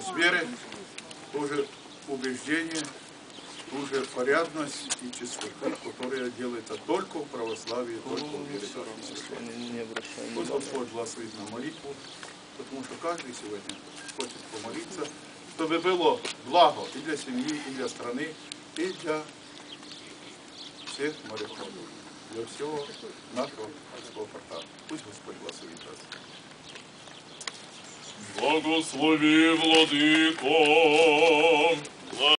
твердость веры, ту же убеждение, ту же порядность и чистоту, которая делает это только в православии, только в вере. Пусть Господь благословит на молитву, потому что каждый сегодня хочет помолиться, чтобы было благо и для семьи, и для страны, и для всех моряков, для всего нашего морского порта. Пусть Господь вас. Благослови, владыко,